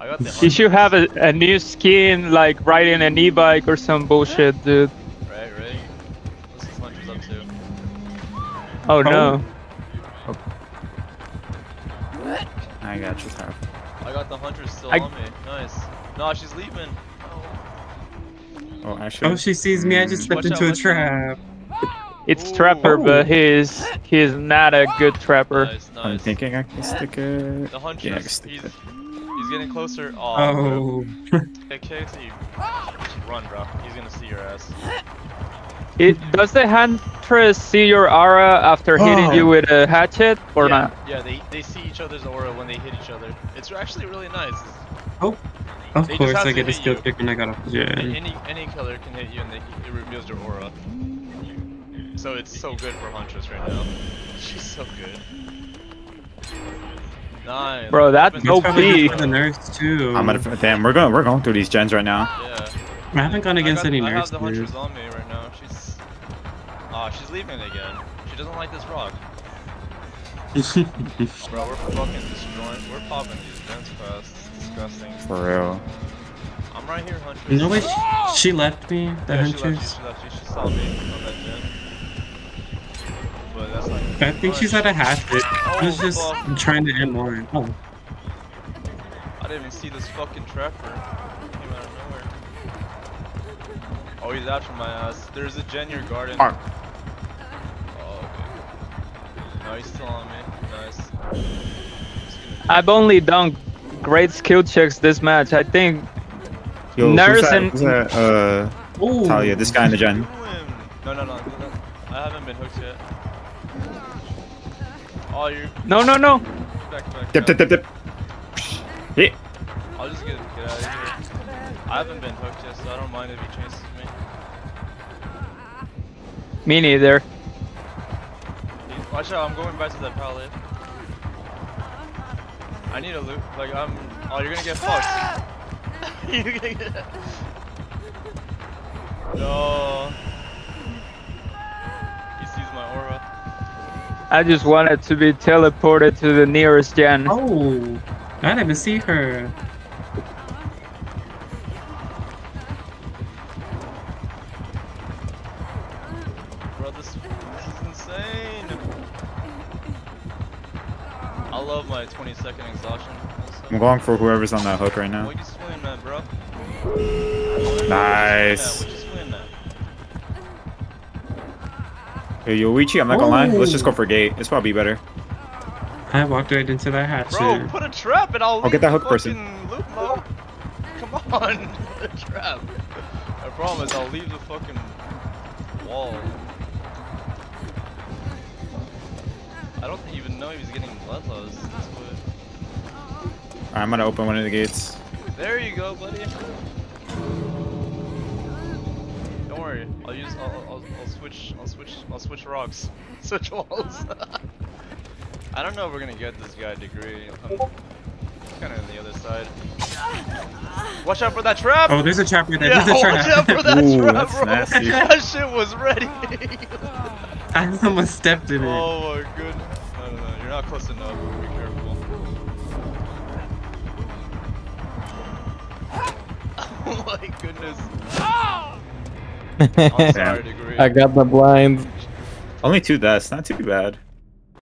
I got the You should have a, a new skin, like riding an e-bike or some bullshit, dude. Right, right. What's this hunters up to? Oh no. Oh. I got you, Tav. I got the hunter still I- on me. Nice. No, she's leaving. Oh, actually. Oh, she sees me. I just stepped Watch into out, a watch out. trap. It's Ooh. Trapper, Oh. but he's he's not a good trapper. Nice, nice. I'm thinking I can stick it. The hunters. Yeah, I can stick he's it. He's getting closer. Oh. Oh. Hey, KC, run, bro. He's gonna see your ass. It does the Huntress see your aura after hitting Oh. you with a hatchet or yeah, not? Yeah, they they see each other's aura when they hit each other. It's actually really nice. Oh. Of They course, I get a skill you. check when I got off the jet. Any any killer can hit you and they, it reveals your aura. So it's so good for Huntress right now. She's so good. Nice. Bro, that's Open- OP. Probably the nurse too. I'm gonna. Damn, we're going. We're going through these gens right now. Yeah. I haven't gone against got, any I have the. Huntress on me right now. She's. Ah, she's leaving again. She doesn't like this rock. Bro, we're fucking destroying. We're popping these gens fast. It's disgusting. For real. I'm right here, Huntress. no way, she, she left me. The yeah, she left you. She left you. She saw me I think she's at a hatchet. I was Oh, just fuck. trying to end more. Oh, I didn't even see this fucking trapper. Came out of nowhere. Oh, he's after my ass. There's a gen your garden. Fuck. Oh, okay. No, he's still on me. Nice. I've only done great skill checks this match. I think Yo, Nurse who's that, and- who's that, uh, oh. Talia, this guy in the gen. Screw him. No, no, no, no, no. I haven't been hooked yet. Oh, you're no, no, no. back, back. Dip, dip, dip, dip. Hit. I'll just get, get out of here. I haven't been hooked yet, so I don't mind if he chases me. Me neither. Watch out, I'm going back to that pallet. I need a loot. Like, I'm. Oh, you're gonna get fucked. you're gonna get. No. I just wanted to be teleported to the nearest gen. Oh, I didn't even see her. Bro, this, this is insane. I love my 20 second exhaustion. also. I'm going for whoever's on that hook right now. Swing at, bro? Nice. Hey, Yoichi, I'm not gonna lie. Let's just go for gate. It's probably better. I walked right into that hatchet. Bro, put a trap and I'll I'll get that hook person. Loop mode. Come on, a trap. I promise I'll leave the fucking wall. I don't even know he was getting bloodlust. That's what- I'm gonna open one of the gates. There you go, buddy. Worry. I'll use. I'll, I'll, I'll switch. I'll switch. I'll switch rocks. switch walls. I don't know if we're gonna get this guy degree. I'm kind of on the other side. Watch out for that trap! Oh, there's a trap right there. yeah, there's a watch out for that Ooh, trap, that's bro. nasty. that shit was ready. I almost stepped in it. oh my goodness. No, no, no. You're not close enough. Be careful. oh my goodness. I'm sorry, degree. I got the blind. Only two deaths, not too bad.